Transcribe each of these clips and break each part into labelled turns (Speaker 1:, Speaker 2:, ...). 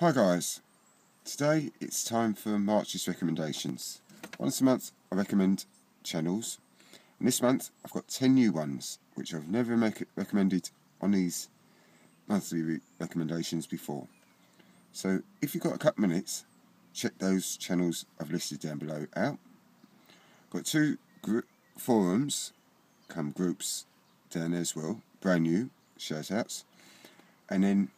Speaker 1: Hi guys, today it's time for March's recommendations. Once a month I recommend channels, and this month I've got 10 new ones which I've never recommended on these monthly re recommendations before. So if you've got a couple minutes, check those channels I've listed down below out. Got two forums, come groups down there as well, brand new, shout outs. And then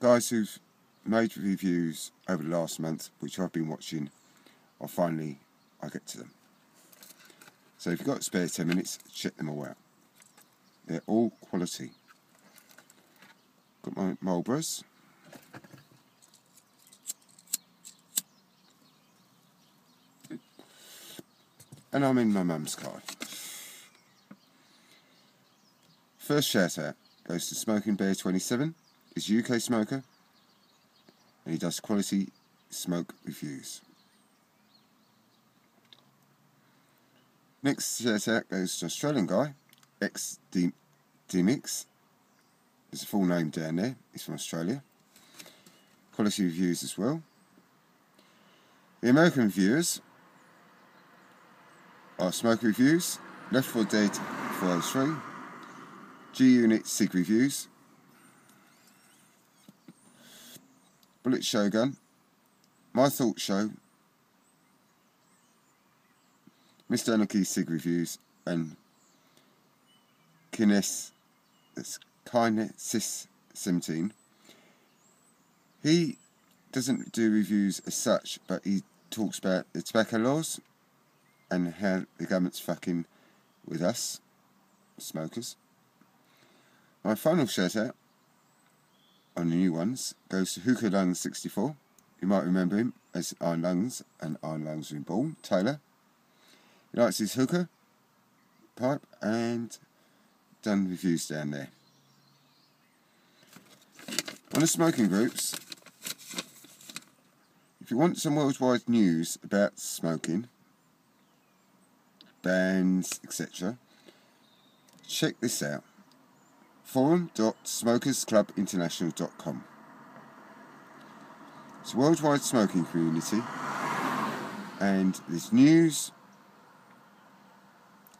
Speaker 1: guys who've made reviews over the last month, which I've been watching, I finally I get to them. So if you've got spare 10 minutes, check them all out. They're all quality. Got my Marlboros. And I'm in my mum's car. First shout out goes to Smoking Bear 27. He's a UK smoker and he does quality smoke reviews. Next shout out goes to Australian guy, X Demix. There's a full name down there. He's from Australia. Quality reviews as well. The American reviewers are Smoke Reviews, Left 4 Dead 403, G Unit Cig Reviews, Bullet Shogun, My Thought Show, Mr. Anarchy Cig Reviews, and Kines, Kinesis 17. He doesn't do reviews as such, but he talks about the tobacco laws and how the government's fucking with us, smokers. My final shout out on the new ones goes to Hookah Lungs 64. You might remember him as Iron Lungs and Iron Lungs Reborn, Taylor. He likes his hookah pipe and done reviews down there. On the smoking groups, if you want some worldwide news about smoking, bans, etc., check this out forum.smokersclubinternational.com. It's a worldwide smoking community and there's news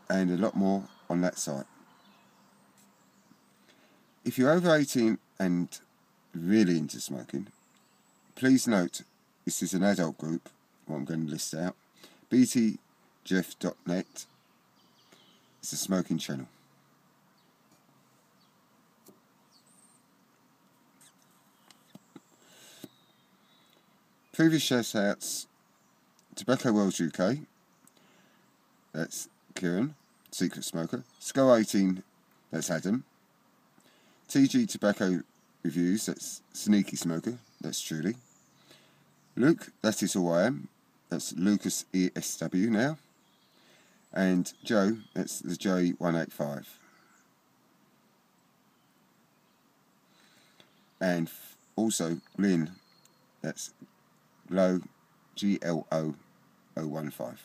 Speaker 1: and a lot more on that site. If you're over 18 and really into smoking, please note this is an adult group, what I'm going to list out. btjeff.net is a smoking channel. Previous shout outs Tobacco World UK, that's Kieran, Secret Smoker. Skull 18, that's Adam. TG Tobacco Reviews, that's Sneaky Smoker, that's Julie. Luke, that is all I am, that's Lucas ESW now. And Joe, that's the J185. And also Lynn, that's Glow GLO 015.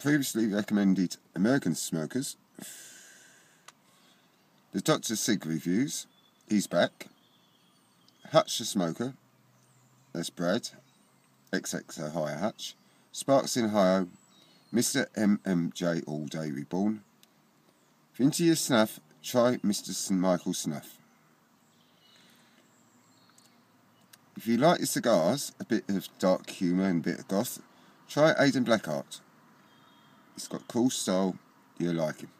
Speaker 1: Previously recommended American smokers. The Dr. Cig reviews. He's back. Hutch the Smoker. That's Brad. XX Ohio Hutch. Sparks in Ohio. Mr. MMJ All Day Reborn. If into your snuff, try Mr. St. Michael Snuff. If you like your cigars, a bit of dark humour and a bit of goth, try Aidan Blackheart. He's got cool style, you'll like him.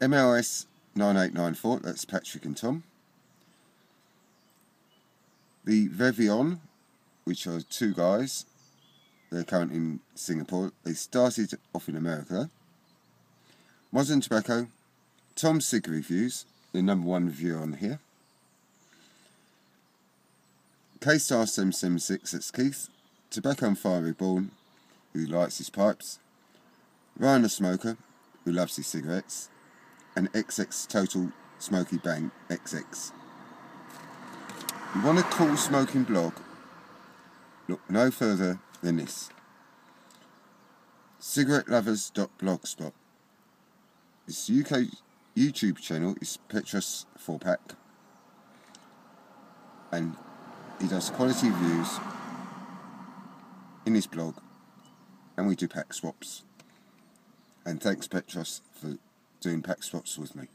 Speaker 1: MLS 9894, that's Patrick and Tom. The Vevion, which are two guys, they're currently in Singapore. They started off in America. Modern Tobacco, Tom Cig Reviews, the number one review on here. K-Star 776, that's Keith. Tobacco and Fire Reborn, who likes his pipes. Ryan the Smoker, who loves his cigarettes. And XX Total Smoky Bang XX. You want a cool smoking blog? Look no further than this. cigarettelovers.blogspot. This UK YouTube channel is Petrus 4Pack and he does quality reviews in his blog and we do pack swaps. And thanks Petros for doing pack swaps with me.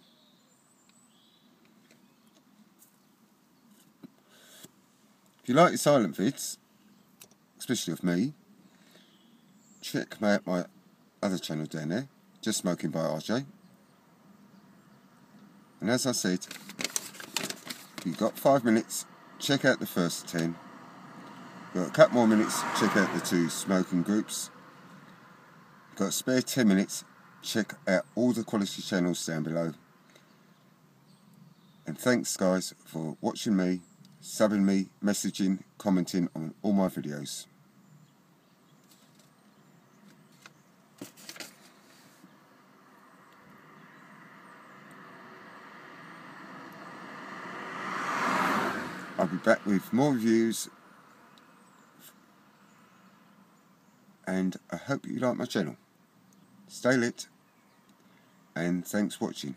Speaker 1: If you like the silent vids, especially of me, check out my other channel down there, Just Smoking by RJ. And as I said, you've got five minutes, check out the first ten. Got a couple more minutes, check out the two smoking groups. Got a spare ten minutes, check out all the quality channels down below. And thanks guys for watching me subbing me, messaging, commenting on all my videos. Be back with more reviews and I hope you like my channel. Stay lit and thanks for watching.